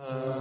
Uh...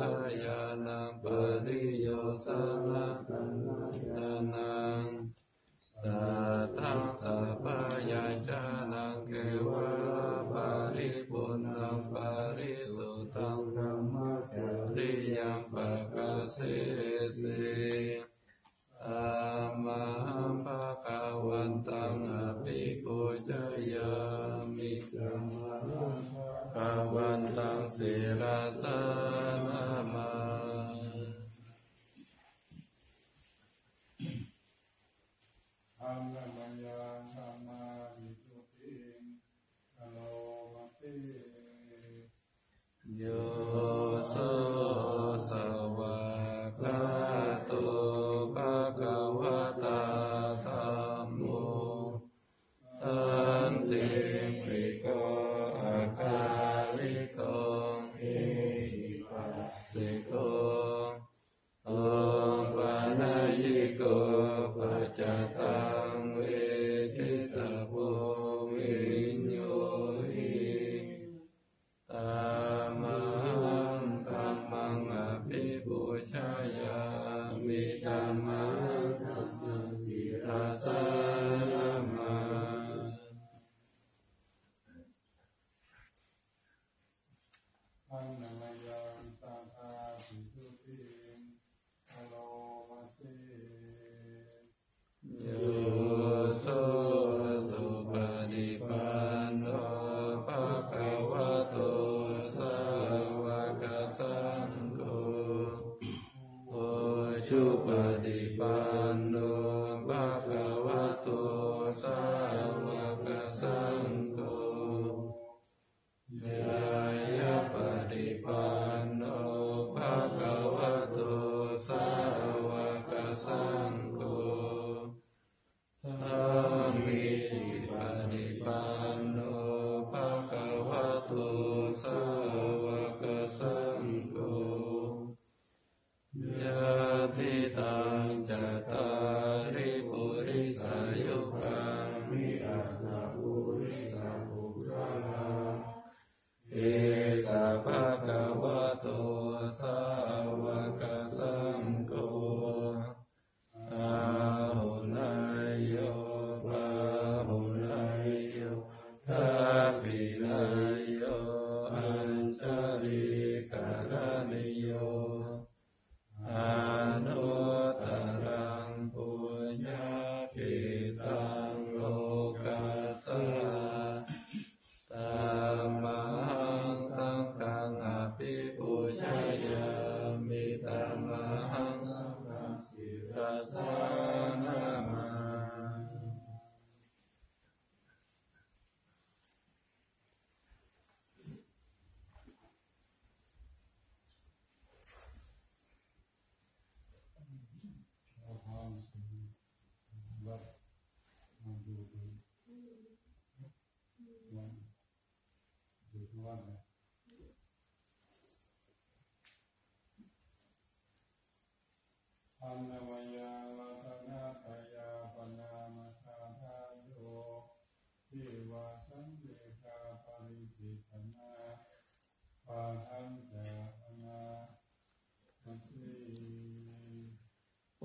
กั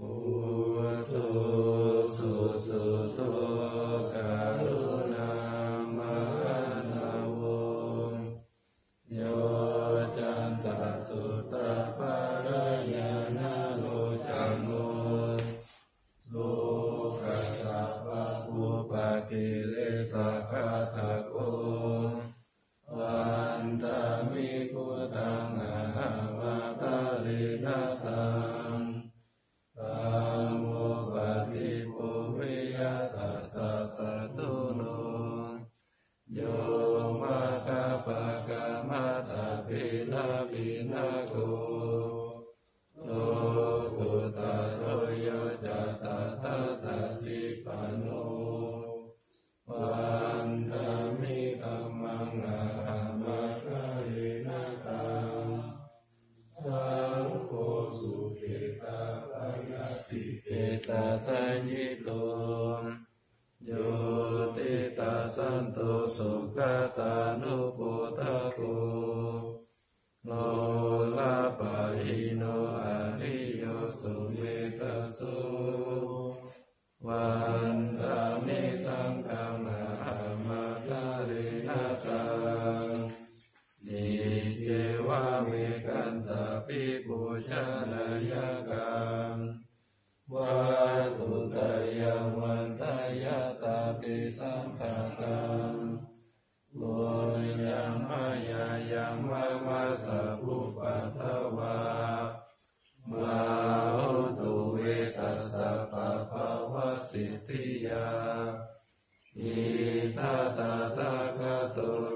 Oh. อิตาตาตากะโต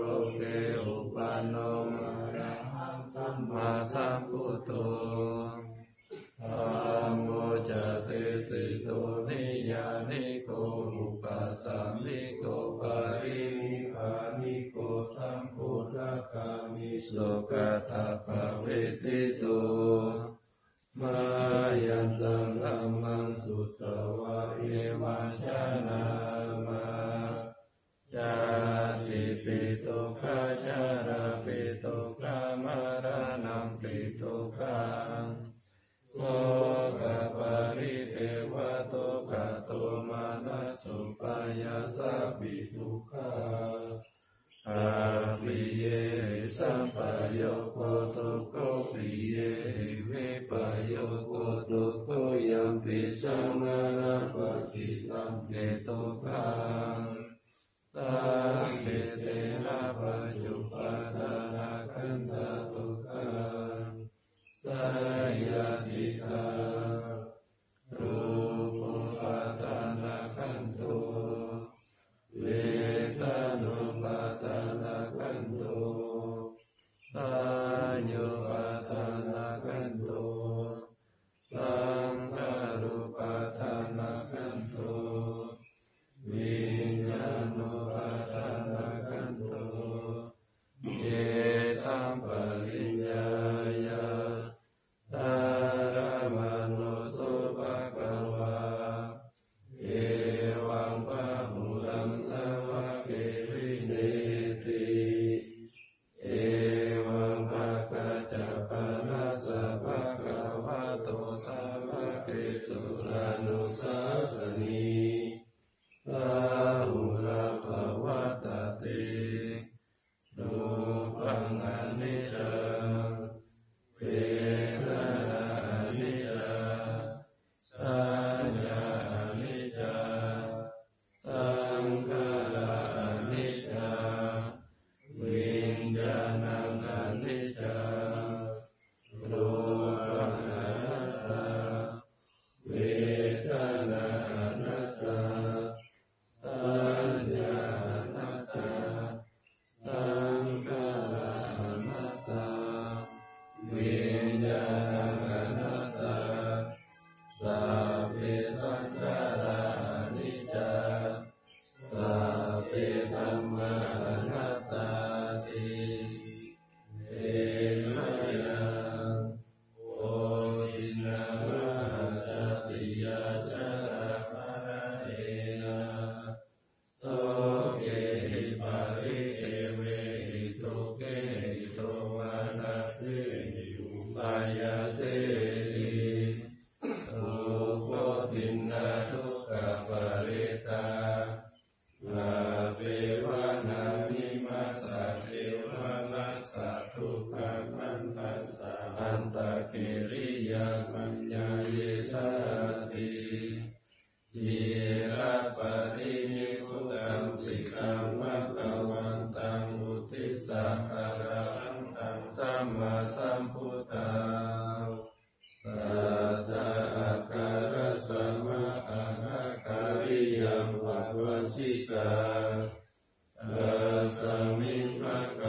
Amen. วัชิตาอาสมิภะก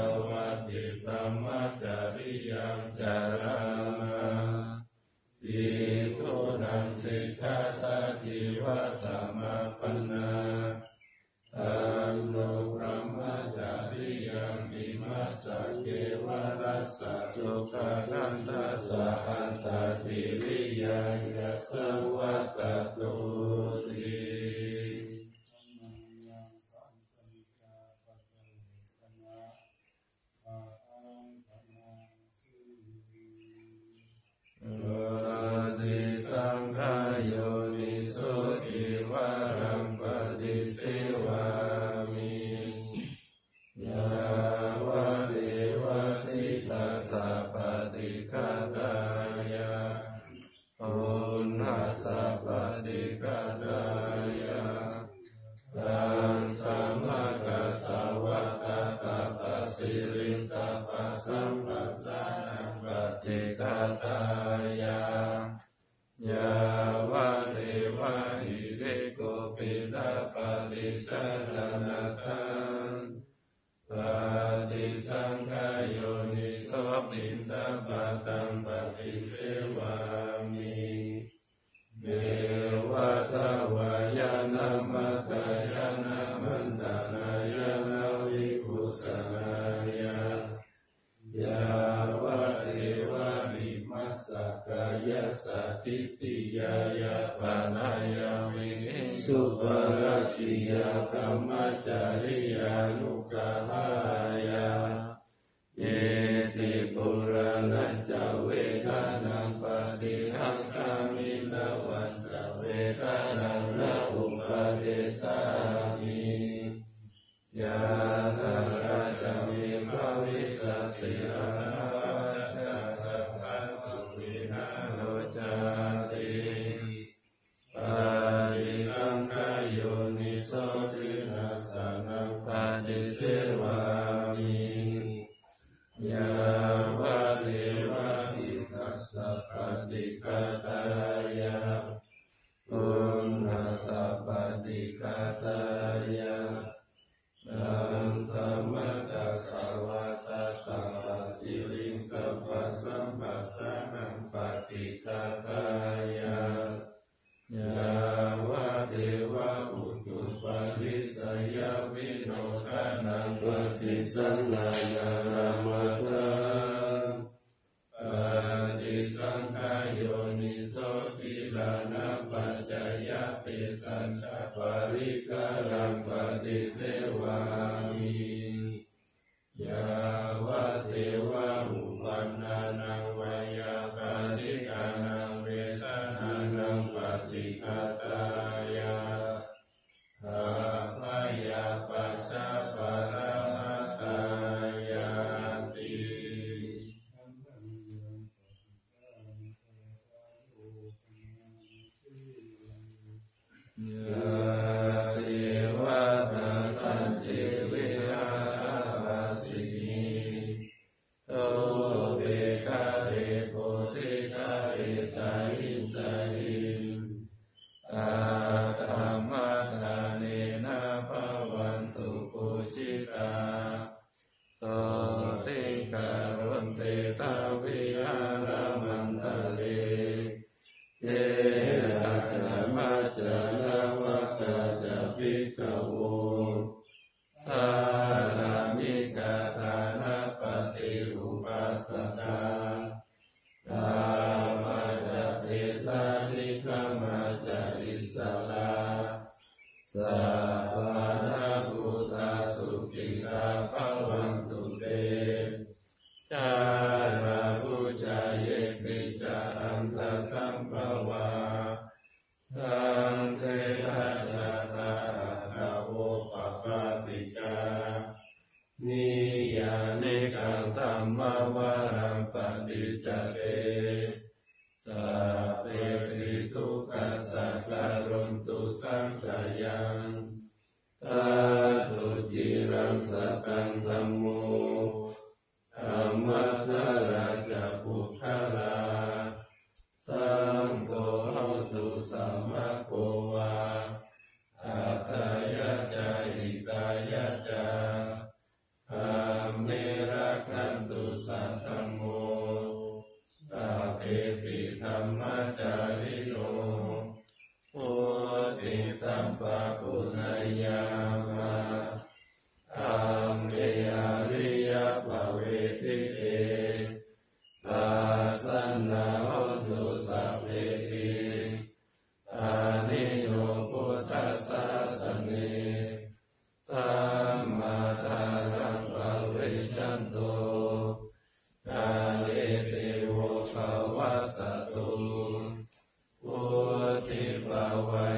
ติโวภาวะสตุโอติภาวะ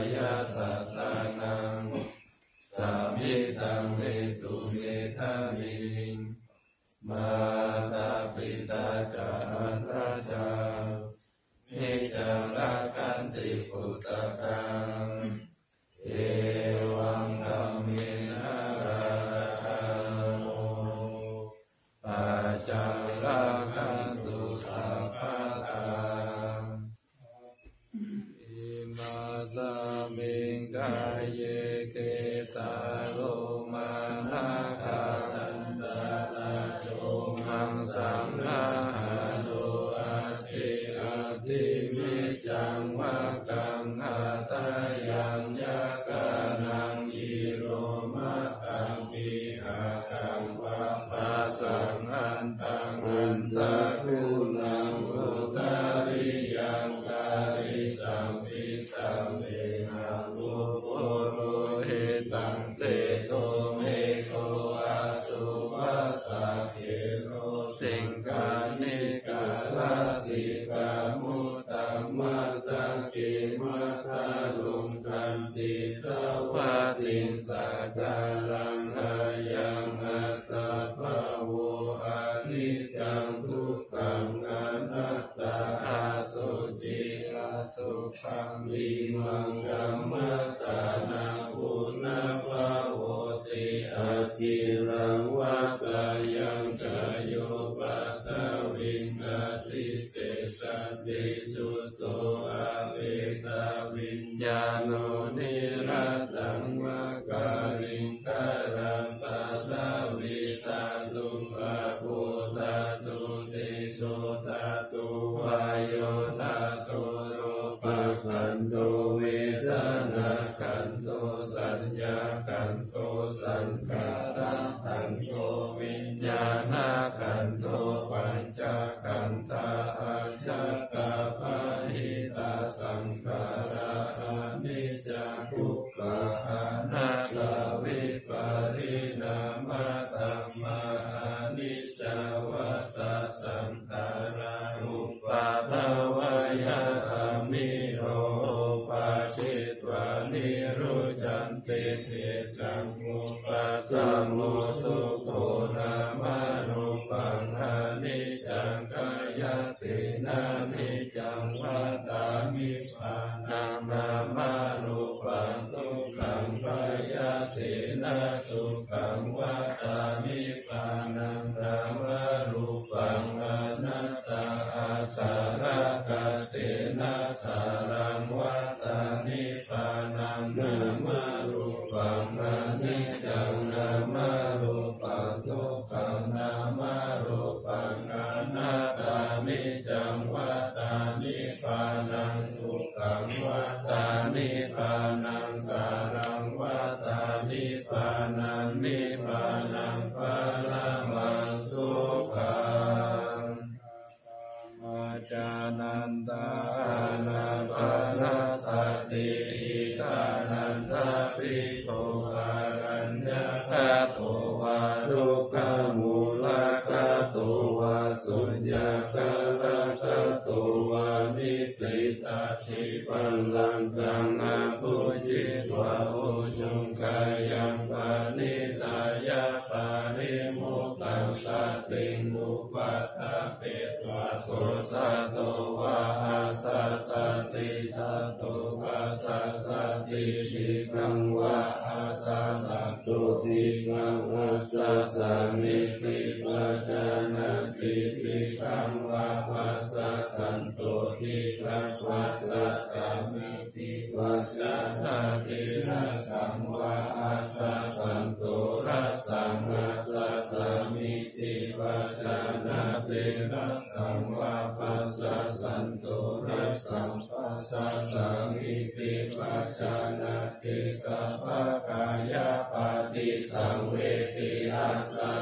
งวะกา กะระกโตวานิสิตาทิปัลลังกังอาภูจิตวาโอชงกายัง สัพพกายปฏิสังเวทีอาสา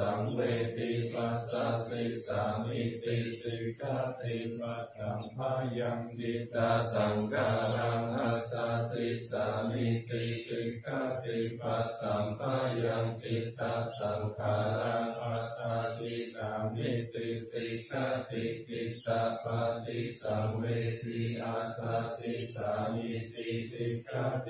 สังเวทิปัสสะสิสามิติสิกาติปัสสังพายังจิตตสังขารังอัสสะสิสามิติสิกาติปัสสังพายังจิตตสังขารังอัสสะสิสามิติสิกาติจิตตปฏิสังเวทิอัสสะสิสามิติสิกาติ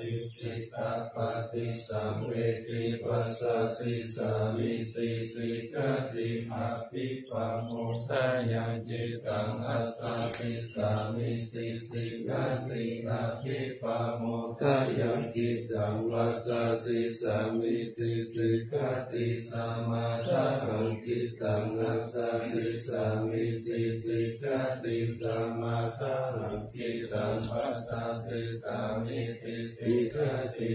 ปฏิสังเวทิปัสสะสิสามิติสิกขาติอภิปัมโมทายังจิตตังอัสสะสิสามิติสิกขาติอภิปัมโมทายังจิตตังวัสสะสิสามิติสิกขาติสัมมาทาหังจิตตังอัสสะสิสามิติสิกขาติสัมมาทาหังจิตตังวัสสะสิสามิติสิกขาติ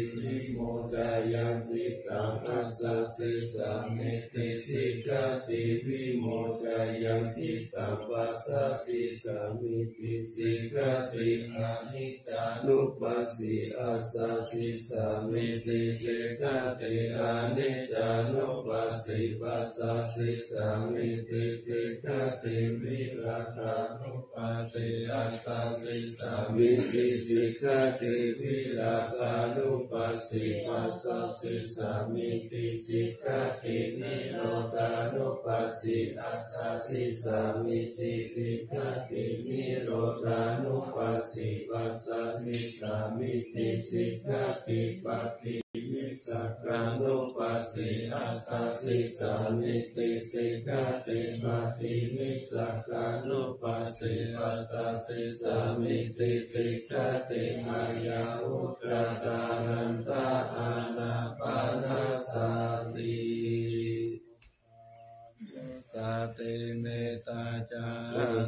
ายังจิตาปัสสะสิสัมิติสิกขาติวิโมจายังจิตาปัสสะสิสัมิติสิกขาติอานิจจานุปัสสิอาสสสิสามิติสิกาติอานิจานุปัสสิปัสสะสิสามิติสิกาติวิราคานุปัสสิอาสสสิสามิติสิกาติวิราคานุปัสสิปัสสะสิสามิติสิกาตินิโรธานุปัสสิอาสสสิสามิติสิกาตินิโรธานุปัสสิปัสสะสิสามิติสิกขาติปฏิวิสักานุปัสสิอาสสะสิสามิติสิกขาติปฏิวิสักานุปัสสิปัสสะสิสามิติสิกขาติมายาอุตตตานันตาอานาปานาสติ ติเมตาจา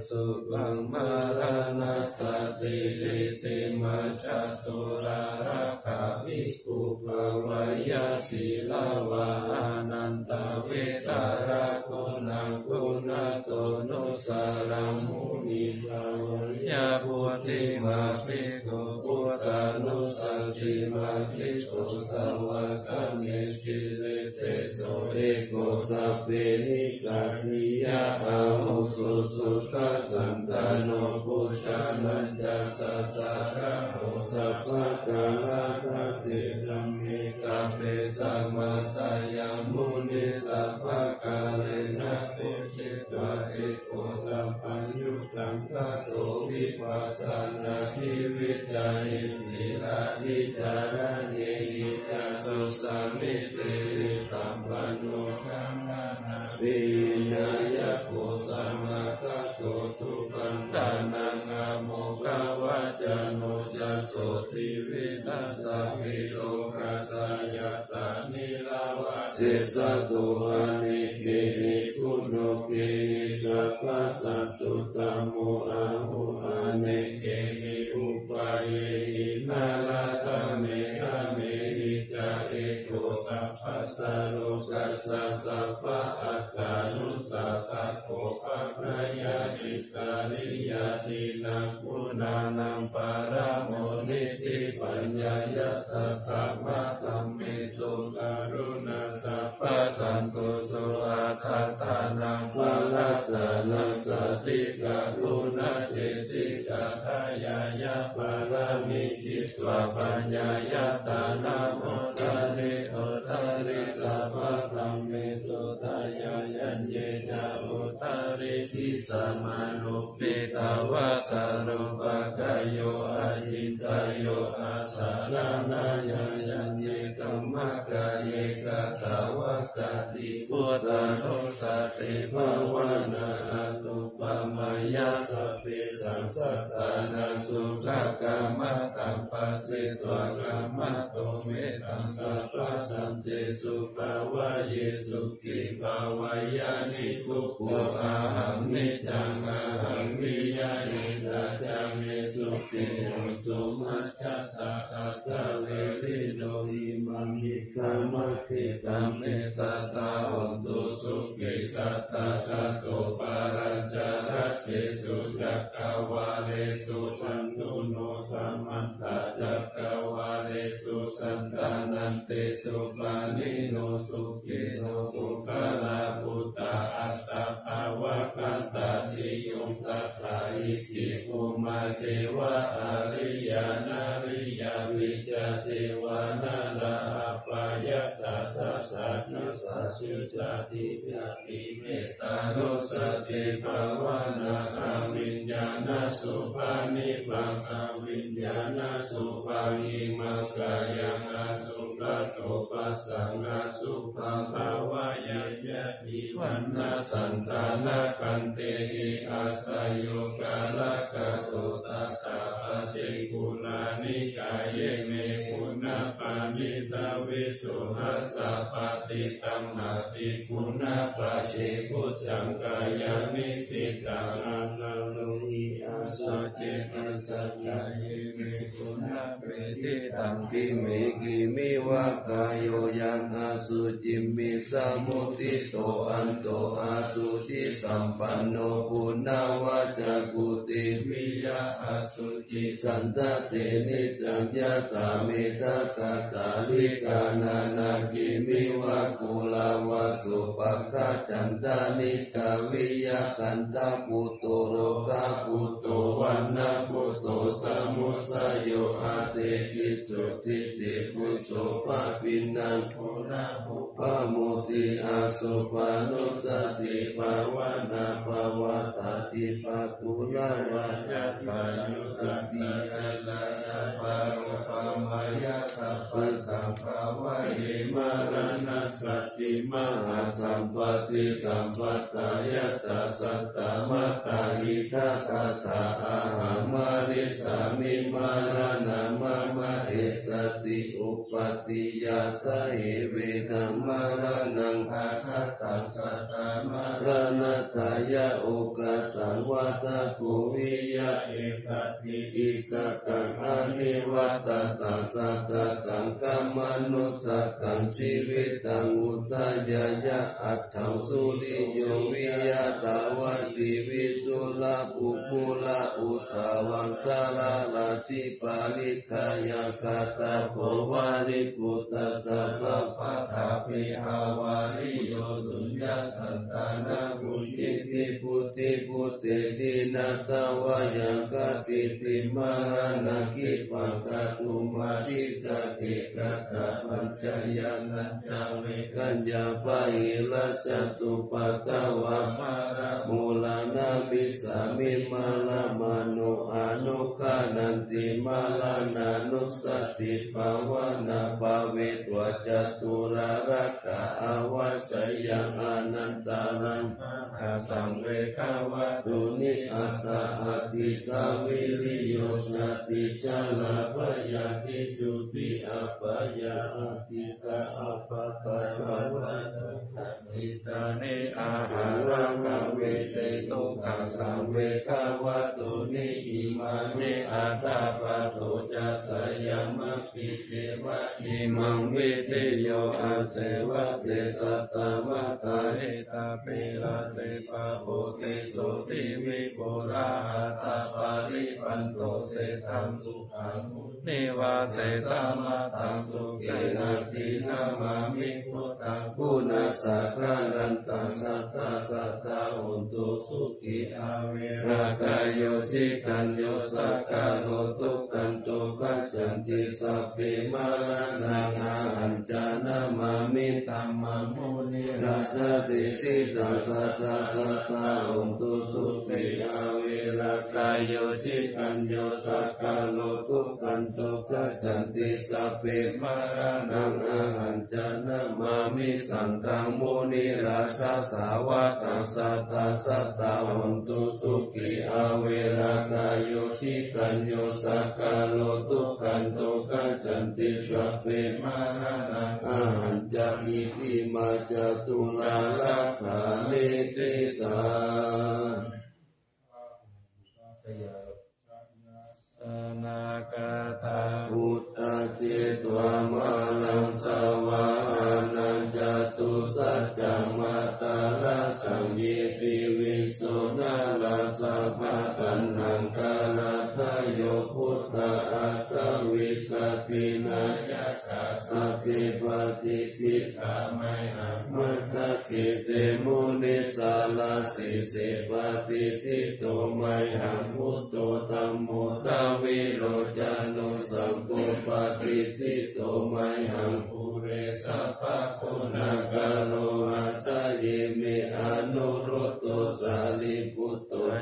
สุบังมารานาสติลิติมัจัตุราราคาภิกขุภวายาสีลาวานันตเวตาราคุณังคุณโตนุส สัพเพนิกาทิยาอาหุสุสุตาสันตโน สัสสะมะตา ตัมสัพพสันติสุภาวะเยสุขิภาวายานิทุกขอาหังนิจังอาหังวิยานิตัจามิสุติโหตุมัจจตาอัตตะเวริโนอิมังมิกามัติตัมเมสัตตาหุตุสุขิสัตตะตโตปารัญจารัสเสสุจักขวาเลสุตันตุโนสัมมันตา นัสสะสุจติยาปิเมตตานุสติภาวนาคาวิญญาณสุภานิบังคาวิญญาณสุภานิมังกายังอาสุขโตปัสสังาสุขังภาวายายะทิวันนาสันตานาคันเตหิอาสยโยกาลกะโตตตาปเจกุลานิกายเมกุณา ตาวิสุหัสสะปฏิตัมนาติคุณาปะเชกุจังกายานิสิตังอานาโลหิอาสะเจตัสสะยาเยเมกุณาเปติตังกิเมกิมิวะกายโยยังอาสุจิมิสามุติโตอันโตอาสุจิสัมปันโนปุณาวะจักุติวิยาอาสุจิสันตเตนิจังยะตาเมตตาตาลิกานานากิมิวะกุลาวะสุปัคคะจันตานิกาวิยากันตาปุตโตโรกาปุตโตวันนาปุตโตสมุสโยอาเตกิจุติติปุโสภะปินังปุนาภุปะโมติอาสุปานุสติภาวนาภาวตาติปัตุลาวาจาสานุสติอาลายาปารุปมายาสัพพสังภาวะเยมารานัสสติมหาสัมปติสัมปตายตาสัตตมตาหิทาคาตาอาหามาริสามิมารานามามาเอสติอุปติยาสะเหเวนะมารานังอาคาตังสัตตมารณทายาโอกาสังวัตภูวิยาเอสติอิสตังอานิวัตตาสัตตังกัมมนุสตังชีวิตังอุตยายะอัตถังสุริโยวิยาตาวันติวิจุลาปุปุลาอุสาวังจาลาลาจิปาลิกายาคาตาโภวาริปุตตะสัพพะทาปิหาวาริโยสุญญาสันตานาบุญญิติพุติพุติทินาตาวายังกติติมารานาคิปังกตุมาริสติกะกะปัญจยานันจาเวกัญญาปะหิลัสสตุปะตาวะมาระมูลานามิสามิมาลามานุอานุกานันติมาลานานุสติภาวนาภาเวตวจตุรารักะอาวาสยังอนันตานังอาสังเวกาวะตุนิอัตตาอติตาวิริโยชติชาลาภยาติจุติอัปยาอติตาอัปปะภาวะตุอิตานิอาหารังเวเสตุขังสังเวกวะตุนิอิมานิอัตตาปะโตจัสยามะปิเทวะอิมังวิเทโยอาเสวะเตสัตตมะตาเอตาเปราเสปะโพติโสติวิปุราหาตาปาริปันโตเสตังสุขังมุนิวาเสตามะตังสุเกนาตินามามิพุตังกุณาสักขารันตังสัตตาสัตตาอุตุตุสุขิอาเวรากายโยสิกันโยสักกาโลตุกันตุปัจจันติสัพพิมาลานังอาหันจานามามิตัมมังมุนิราสติสิตาสัตตาสัตตาอุตุสุขิอาเวรากายโยสิกันโยสักกาโลตุกันตุปัจจันติสัพพิมาลานังอาหันจานามามิสันตังโมนิราสสาวกสัตตาสัตตาอุตุสุขิอาเวรากายโยชิกันโยสักกาโลตุกันโตกัจจันติสัพเพมารานังอาหันจะอิติมาจตุลาลักานิติตา ปินายกาสัพพิปฏิทิกาไมหังมัตติเตมุนิสาลาสิสิปฏิทิโตไมหังพุทโตตัมโมตาวิโรจานุสัมปุปฏิทิโตไมหังภูเรสัพพะคุณากาโล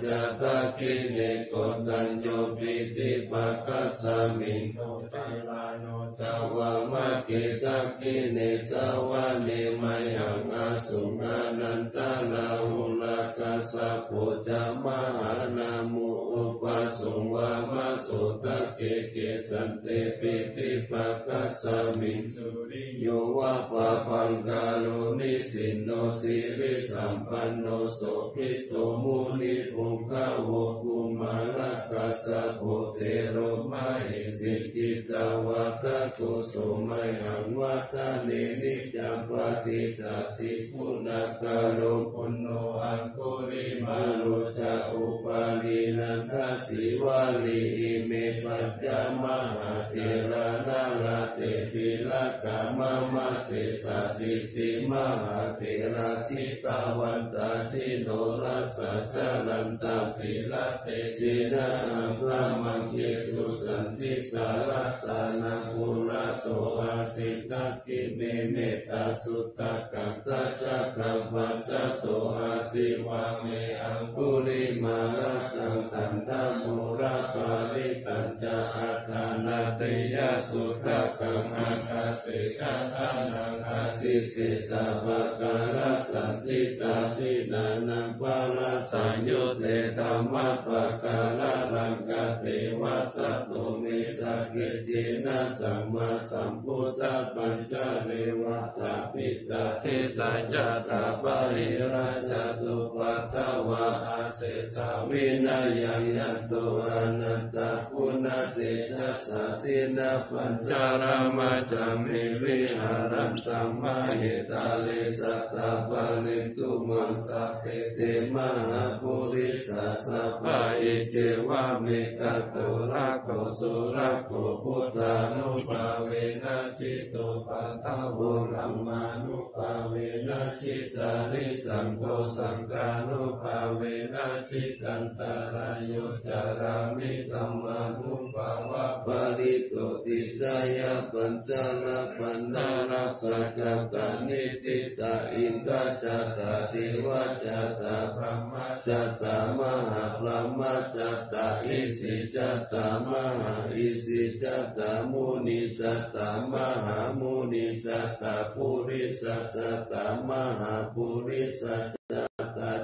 จะตาคิเนโกตัญโยปิติปัสสามิโตติลาโนจาวามะเกตัคิเนสาวาเนมยังอาสุงานันตาลาหุลากาสะโพจามหานามุ ปสุงวามะสุตะเกเกสันเตปิติปัสสามิสุริโยวะปะปังกาโลนิสินโนสิริสัมปันโนโสภิโตมุนิภุคะโวกุมาลกาสะโพเตโรมาหิสิจิตาวะตะโกโสไมหังวัตาเนนิจัมปติตาสิพุนักาโลปุนโนอังคุริมาโลจะอุปาลีนันทสิวาลีอิเมปัจจามหาเทระนาลาเตติละกามมะเสสะสิติมหาเทระชิตาวันตาชิโนรัสสะสลันตาสิละเตสินะอังพระมังเยสุสันติตาลตานาภูระโตอาสิตาคิเมเมตาสุตตะกัตตะจักรวัจจโตอาสิวะเมอังคุริมาลตังตันตามุระปาริตัญจะอัฏฐานาเตยสุขกังอาคาเสจัตานังอาสิสิสะภะกาลสันติตาจินานังปาลสัญยุเตธรรมะปะกาลลังกะเทวะสัตโตมิสกกิตินะสัมมาสัมพุทธปัญจเรวะตาปิตาเทสัจจตาปริราชตุปัตตวะอาเสสาวินายังตโตอนันตปุณเตชะสะสินาปัญจารามะจามิวิหารันตัมมาเหตาเลสัตตาปะลิตุมังสัพเพเตมหาปุริสัสสะปะอิเจวะเมกะโตระโกสุระโกพุทธานุภาเวนะจิตโตปัตตาบุรัมมานุภาเวนะจิตาริสังโฆสังฆานุภาเวนะจิตันตารายโยจารามิธัมมานุภาวะปาริโตติจายะปัญจนาปันนารักษกตานิติตาอินทจัตตาเทวจัตตาพระมจัตตามหาพระมจัตตาอิสิจัตตามหาอิสิจัตตามุนิจัตตามหามุนิจัตตาปุริสัจจัตตามหาปุริสัจ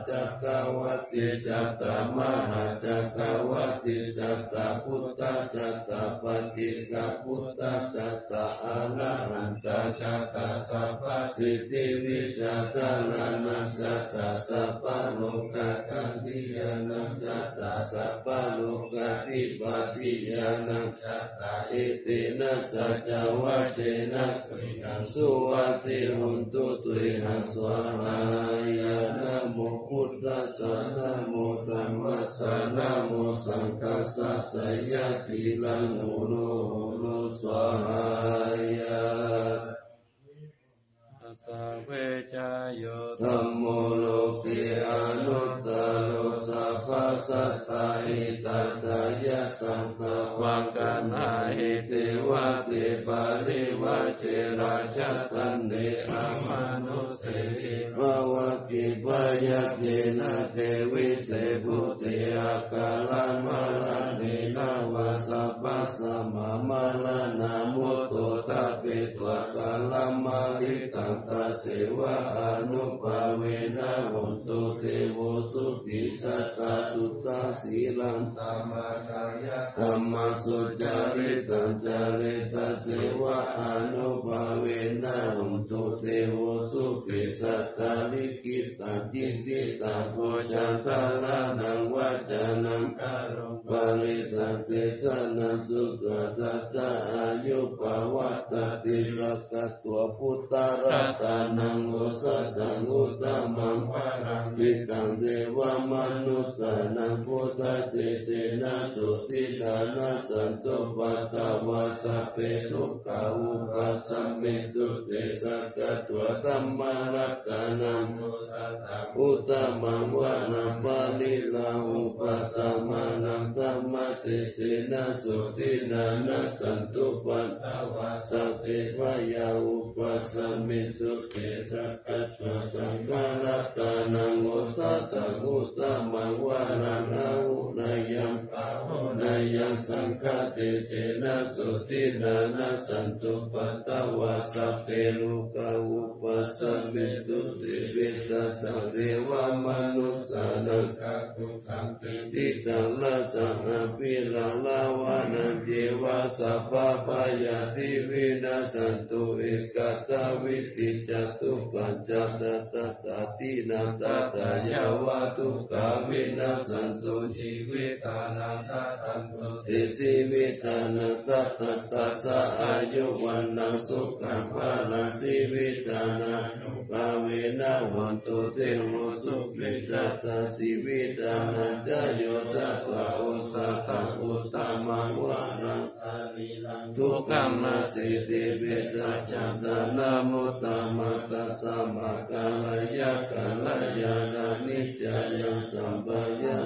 จัตตาจักรวัติจัตตามหาจักรวัติจัตตาพุทธจัตตาปฏิกาพุทธจัตตาอรหันตจัตตาสัพพสิทธิวิจัตตานานัสสัตตาสัพพโลกาคันติยานัสสัตตาสัพพโลกาทิปติยานัสสัตตาเอตินัสสัจจวัจเจนะสุยังสุวัติหุนตุตุหัสวหายานะโมพุทธัสสะนะโมตัมมัสสะนะโมสังฆัสสะสยะทีลังโนโนโลสวหายะสัพเพจายโยธัมโมโลกิอนุตต สัตตาหิตัตตายะตังตวังกันหาหิเทวะเตปาริวะเชราชตันเนอมานุเสหิภวะกิปยะเทนะเทวิเสบุติอาคาลามาลาเนนาวาสัพพะสัมมามาลานามุตโตตะเปตวะกาลามาลิตังตาเสวะอนุภาเวนะหนตุเทโวสุติสัตตาสุตตาสีลังสัมมาสายะธรรมสุจาริตังจาริตาเสวะอนุภาเวนะหนตุเทโวสุติสัตตาลิกิตาจิตติตาโพชันตาลานังวัจานังคารปาริสัตติสนาสุตตัสสะอายุปวัตติสักกตัวพุทธรัตานังโอสัตังอุตมังวารังวิตังเทวมนุสานังพุทธเจเจนะสุติดานะสันตุปัตตวาสเปทุกขาอุปัสสมิตุเตสักตัวธัมมารัตานังโอสัตังอุตมังวานาปาลิลาอุปัสสมานังธัมมเตเจนะสุติดานะสันตุปัตตวาสะเปวายาอุปัสสมิตุเตสักกตัวสังฆรัตานังโอสัตตังุตมังวานานาอุนายังปะโหนายังสังฆเตเจนะสุติดานะสันตุปัตตวาสะเปลุกาอุปัสสมิตุเตเวสัสะเทวมนุสานังกักุขังติติตังละสังอภิลาลาวานันเทวาสัพพะปายาติวิวินาสันตุเอกตาวิติจตุปัญจตตตาตินันตตายาวาตุกาวินาสันตุชีวิตานันตตันตุติสิวิตานันตตัตาสะอายุวันนังสุขังภาลัสิวิตานังภาเวนะวันตุเตโมสุขิจัตตาสิวิตานันจโยตัตตาโอสัตตังอุตตมังวานังสาลีลังทุกขังนาสิติเวสัจจตานามุตตมัตตสัมภะกาลยะกาลยานานิจจายังสัมปายะ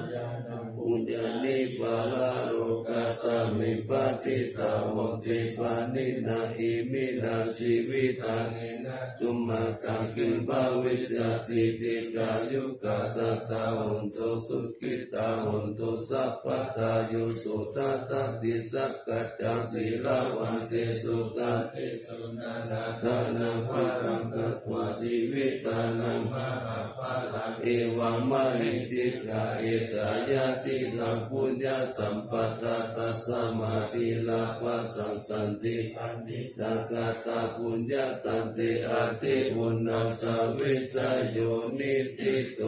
อุญญาณิปาลาโรกัสสมิปติตาโหติปานินาอิมินาสิวิตานินาตุมากังกิปาวิจติติกายุกาสตาหุนโตสุขิตาหุนโตสัพพตายุสุตตาติสักกัจจังศีลาวันเตสุตาเตสุนานาทานังภะกังกัตวาสิวิตานังภะภะภะลังเอวามะหิติกาเอสายาติทังปุญญาสัมปตาตัสมาธิลาภะสังสันติตันติตากตาปุญญาตันติอาติบุญนาสวิจโยนิติโต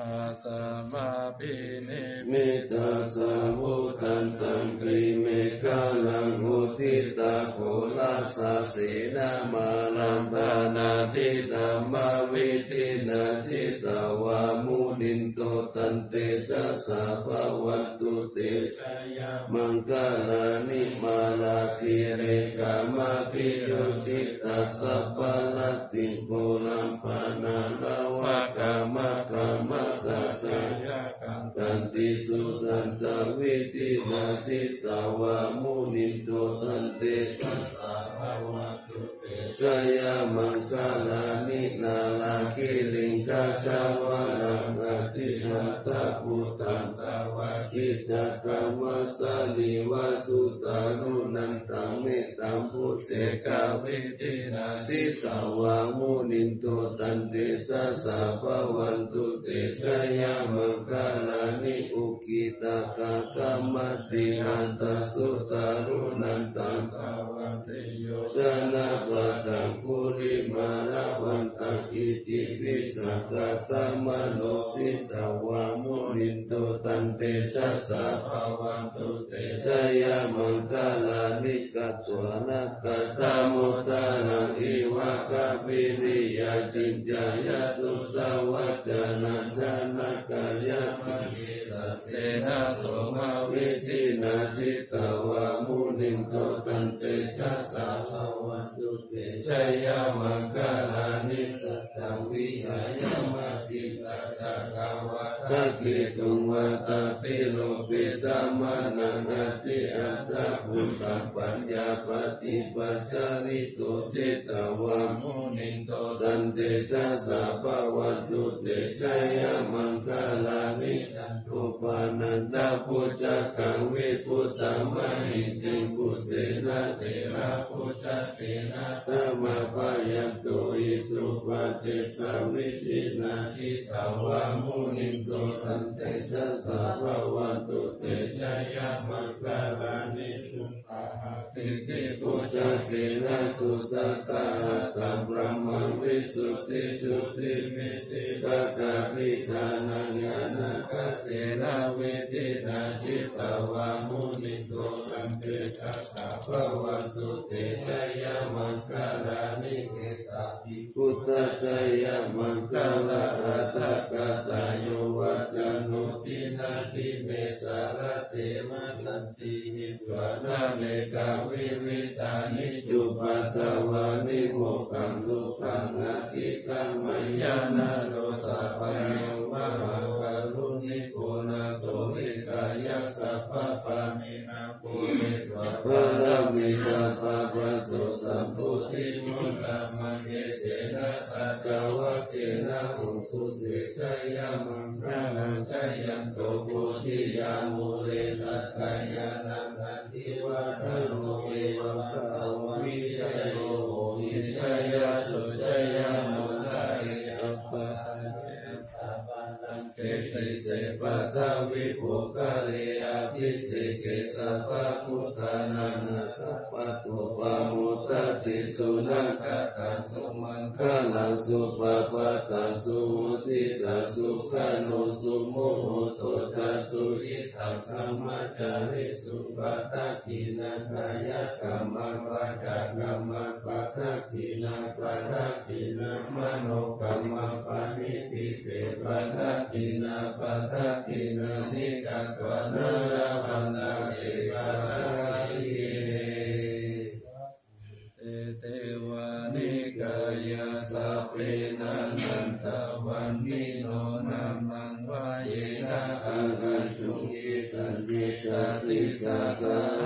อาสามาปิเนเมตตาสาวุตันตังกรีเมฆาลังมุทิตาโคลาสาเสนามาลันตานาทิตามาวิทินาจิตาวามุนินโตตันเตจัสสะภวันตุเตชยมังกาลานิมาลาติเรกามาปิโยจิตตัสสะปะลติโกลัมปานาลาวะกามะกามะตาตาตันติสุตันตวิตินาสิตาวามุนิโตตันเตตัสสะภะวะ ตุเตชยมังคลานินาลาคิลิงกาสาวานังอติหันตพุตังสาวากิจกรรมสานิวาสุตานุนันตังเมตตังพุเสกาวิตินาสิตาวามุนิโตตันเตจัสสะภะวันตุเตชยมังคลานิอุกิตากากรรมติหันตสุตารุนันตังภาวันติโยชนะปะตังคุริมาลาวันตังอิติวิสักตามโนสิตาวามุนิโตตันเตจัสสะภาวันตุเตชยมังคลานิกัตวนาคตามุตานังอิวะกาปิริยาจินจายตุตวัจานันจานากายะมะเกสัตเตนะโสมาวิธินาจิตวามุนิโตตันเตชะสาภวันตุเตชยยามังคลานิสัตวิหายมาติสัตตาวะทะกิตุวัตปิโลปิตามานังติอัตตะพุทธปัญญาปฏิปัจจาริโตจิตวามุนิโตตันเตชะสาภวัตุเตชยมังคลานิอุปานันตพุทธกังวิพุตตมหิติพุเตนะเตระพุทธเตนะธรรมปายัตโตอิตุปะเตสาวิตินาทิตาวามุนิโตตันเตชะสาภวันตุเตชัยยามังคลานิทุกขาติติพุทธเตนะสุตตาตัมบรมวิสุทธิสุทธิมิติสักกะทิทานังญาณกะเตนะเวทินาจิตาวามุนิโต เตชะสาภวันตุเตชัยยามังคลานิเกตาปิพุทธชัยยมังคลาอัตตกตายโยวัจโนทินาทิเมสารเตมะสันติหิตวานาเมกาวิวิตานิจุปัตตวานิโมกังสุขังอาทิกังมยานาโรสัพพโยมหากรุณิโกนาโตายสสะปะปามินาปุริตวะพระนามิตาภาปะโตสัมพุทิมุตตะมังเกเจนะสัจวะเจนะอุสุเตชัยยามังคลาชัยยันโตโพธิยามุเรสัตยานังอันทิวัฒโนเอวังภาววิจยโยโหหิชัยาสุชัยามุตาเรอัปปะเก สิเสปัทวิภุกะเลอาทิสิเกสัพพะพุทธานังปัตตุปามุตติสุนังคตังสุมังคลังสุปะปะตังสุมุติตังสุขานุสุโมโหโตตัสสุอิทังธรรมจาริสุปะตะกินังกายกรรมังวาจกรรมปะตะกินังปะตะกินังมโนกรรมปะนิติเปปะตะกินังปัตตินันิกัตวะนาราพันตะเอกาทิเตเตวานิกายสัพเพนันตันตวันนิโนนามันวายนะอังคันตุกิสันติสาติสาสาภะ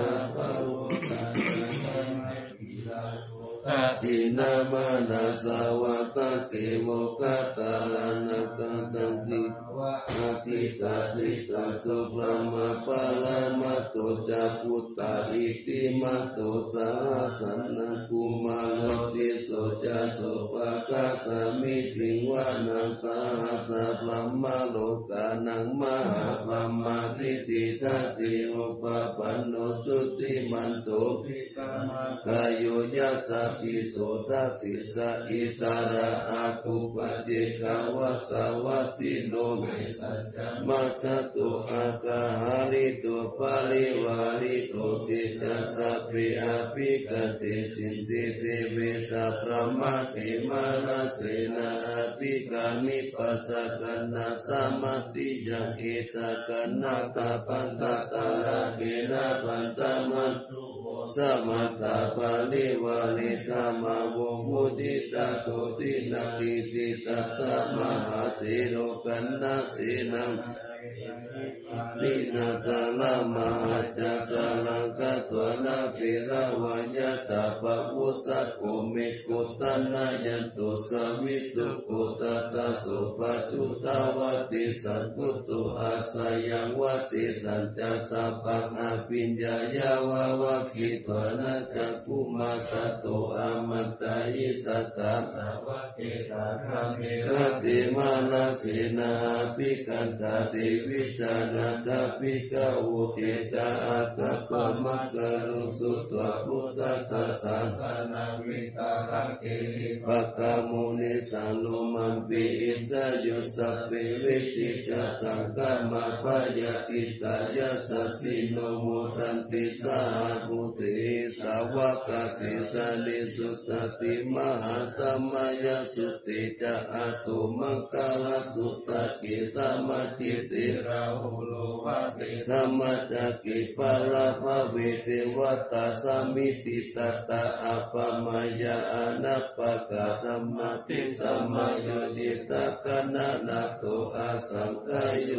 ตอาทินามานาสาวะตะเกโมกะตาลานะตันตันติวะอาทิตาทิตาสุพรหมปารามาโตจาพุตตาอิติมาโตสาสันนังกุมาโลติโสจาโสภะกาสามิติวานังสาสะพรหมโลกานังมหาพรหมาทิติทัตติอุปปันโนสุติมันโตภิสัมมากายโยยัสสะปิโสทัตติสะอิสาระอาคุปติกาวะสาวัตติโนเมสัจจมัสสะตุอากาหาริตุปาลิวาริตุติจัสสะเปอาภิกันติสินติเตเวสะพระมะเตมานาเสนาอภิกามิปัสสะกันนาสัมมติยังเอตะกันนาตาปันตะตาระเกนะปันตะมันตุโว สมัตตาปาลิวาลิตามาวงมุติตาโตตินาติติตตามหาสีโลกันนาสีนัง นินาตาลามหาจัสลังกัตวนาปิราวายตาปะวุสัตโอเมกุตานายันตุสามิตุกุตตาสุปัจุตาวติสันกุตุอาสายังวติสันจัสสะปังอาปิญญายาวาวะคิตวนาจักกุมาตโตอามัตายิสัตตาสาวะเกสาสังเมรติมานาสีนาปิกันตาติวิจานาตาปิกาวุเกจาอัตตะปมะกะลุสุตวะพุทธัสสะสาสนาวิตาระเกหิปะกามุนิสันโนมัมปิอิสยุสัพเพวิจิตาสังฆามาปะยะติตายะสสิโนโมทันติสาหุติสาวกติสานิสุตติมหาสัมมายสุติจะอาตุมังคลสุตติสมาทิติติราหุโลวะติธรรมจักิปาลภเวเทวตาสมิติตตาอปปมายาอนัปปะกะธรรมปิสัมมาโยติตะกนะนาโตอาสังกายโย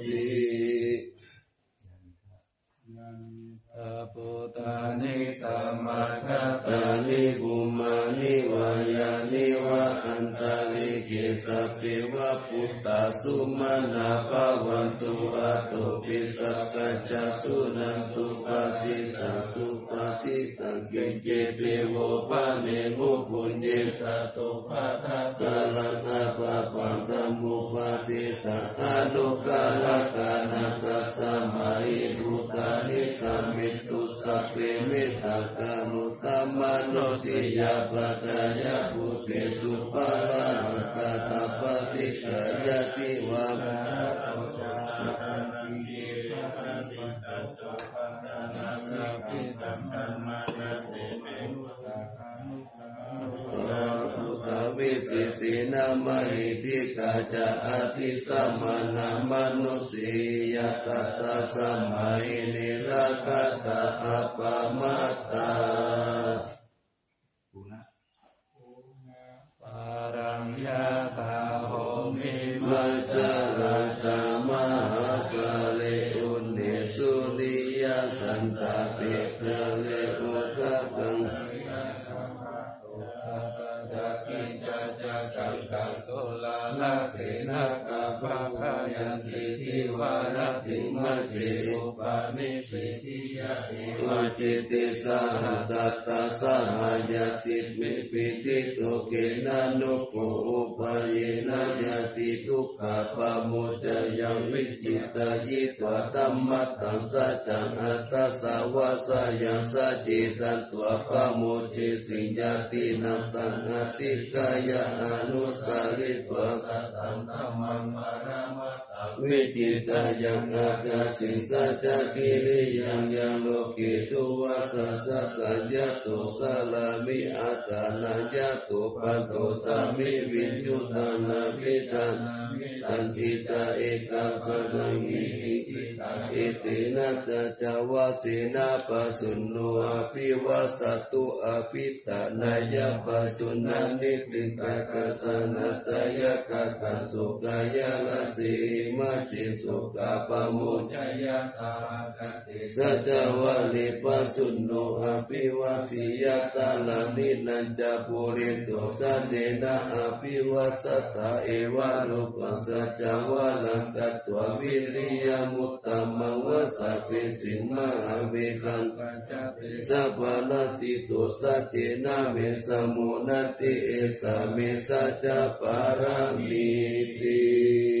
ติ ปุตานิสัมมาคตานิบุมานิวายานิวะอันตาลิเกสะเปวะพุตตาสุมาณาภาวันตุอาโตปิสักกัจจสุนันตุปัสสิตังตุปัสสิตังเกเจเปโวปะเนมุปุญเยสะตุภะทะกาลสะปะปังตมุปาติสัทธานุกาลกา เมตตากมุตตมโนสิยาปัจจายปุเตสุปาราหัตตาปฏิกายติวาปิตัมธัมมานาเตเมพุทธวิสิสีนามหิพิกาจะอติสัมมานามนุสี ยตตาสัมมาหินิราคตาอัปปมาตา จิติสหตัตตาสหายติมิปิติโตเกนะนุปโภอุปายนะยติทุกขปามุจยังวิจิตายิตวตัมมัตตังสัจจังอัตตสาวาสยังสัจจิตันตัวปามุจิสิญาตินัมตังอติกายะอนุสาริตวสัตตังธัมมังมารามัตตาวิจิตายังอากาสิสัจจกิริยังยังโลกิตุวัสสะกัญญาตุสาลามิอัตตานัญญาตุปันโตสามิวิญญุตานามิจันสันติตาเอกาสนังอิทิอิตินาจจาวาสินาปัสุนโนอภิวัสตุอภิตานายาปัสุนันิติกากาสนัสยกากาสุกายาลสีมาจิสุกาปโมจจยาสากติสัจวะลิปัสุนโนอภิวัสิยตาลานินันจาปุริโตสันเดนะอภิวัสตาเอวะรูปัปัสสัจวะลังกัตตววิริยมุตตมังวะสัพพิสิมมาเวคังสัจจติสัพพะนาสิตุสัจเจนะเมสมุนติเอสเมสัจจปารามิติ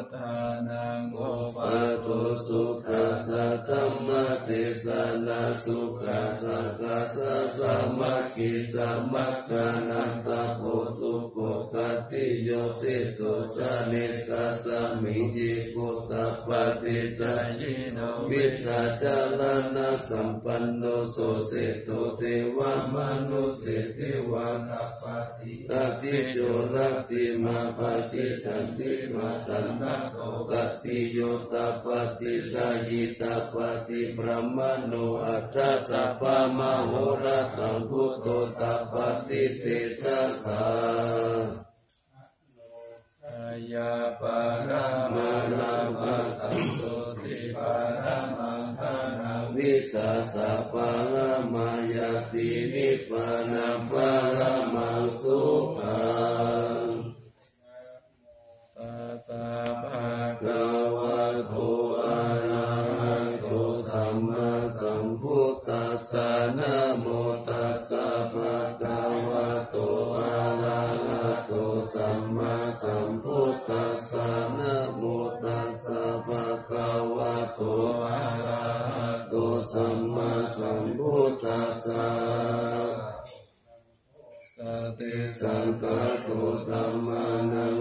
วัฏานังโอปะโตสุขัสสะธัมมเทสนาสุขัสสะกัสสะสัมมาคิสัมมัคคานันตะโพสุโกกตติโยสิตุสเนกัสสะมิจิโกตปะติจายโนวิชาจารณะสัมปันโนโสเสโตเทวมนุสเสเทวาตัปปติตติโจรติมาปฏิจันติมาสันตโตกติโยตปฏิสายิตปฏิพระมโนอัตถสัพพมโหระตังพุทโตตปฏิเตชะสาอายาปารามาลาภะสันตุสิปารามังคานาวิวิสาสะปาลมายตินิพพานาปาลมังสุขัง สะนะโมตัสสะภะคะวะโตอะระหะโตสัมมาสัมพุทธัสสะนะโมตัสสะภะคะวะโตอะระหะโตสัมมาสัมพุทธัสสะสติสังฆโตธัมมานัง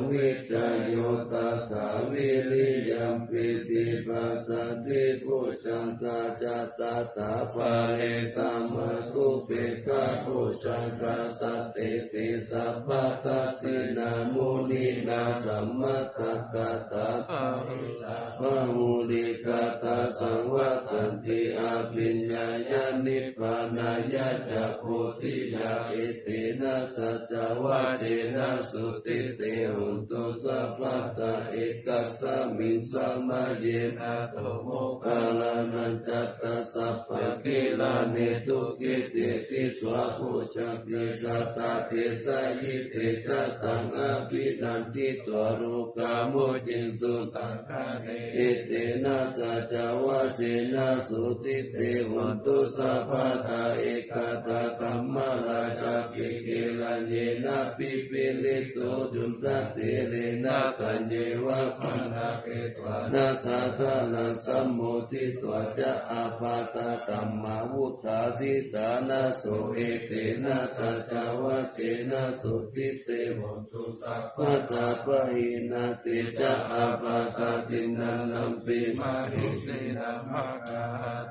ติปุชังตาจัตตาตาภาเลสัมมาคุเปกะปุชังกาสติติสัพพะทัสสินามุนีนาสัมมาตกะตาอาหิลาพระมุลิกาตาสังวัตันติอาปิญญายานิพพานายาจักโพธิยาอเตนะสัจวาเจนะสุติเตหุนตุสัพพะตาเอกัสสมิสัมมาเยนะโตโมกาลานันจัตตาสัพพะกิลาเนตุกิเตติสวะโพชังกิสัตตาเทสายิเตจัตตังอภินันติตัวรูกาโมจินสุตังคาเรเอเตนะสัจวะเสนะสุติเตหุนตุสัพพะตาเอกตาธัมมาราชาปิเกลันเยนะปิปิลิโตจุนตเตเรนะตัญเยวะปันนาเกตวานาสาธานาสัมโมทิตัวจะอาปาตาตัมมาวุตาสิตานาโสเอเตนะสัจวะเจนะสุติเตโหตุสัพพะตาปะหินาเตจะอาปาตาตินันนัมปิมาหิสินาภากา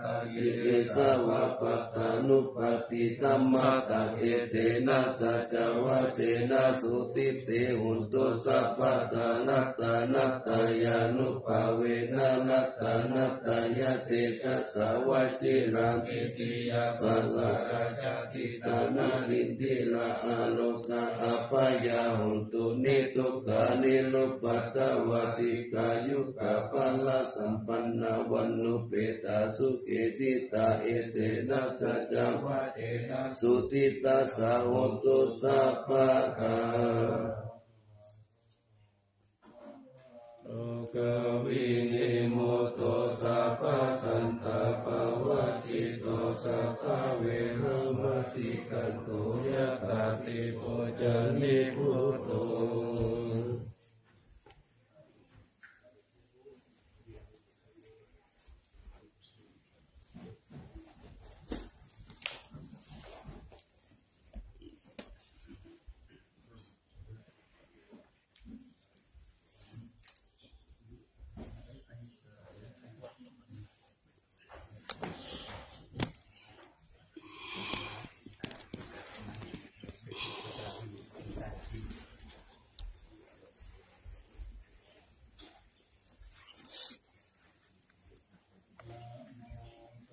ตาเยอิเสวะปตานุปติตัมมาตังเอเตนะสัจวะเจนะสุติเตหุนตุสัพพะตานัตตานัตตายานุภาเวนะนัตตานัตายเตจัสสาวสิรังอิติยาสัสัสสสะรชาติตานาลินทิละอาโลกาอปายาหุนตุนิทุกานิลุปัตตวติกายุกาปัลลสัมปันนาวันนุเปตาสุเกติตาเอเตนะสัจจวะเจนะสุติตาสาหุตุสัพพะ กาโลกวินิโมโตสัพพสันตาปวัติโตสัพพะเวรมติกันโตยะตาติโพจนิพุตโต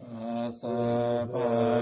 อา สาภะ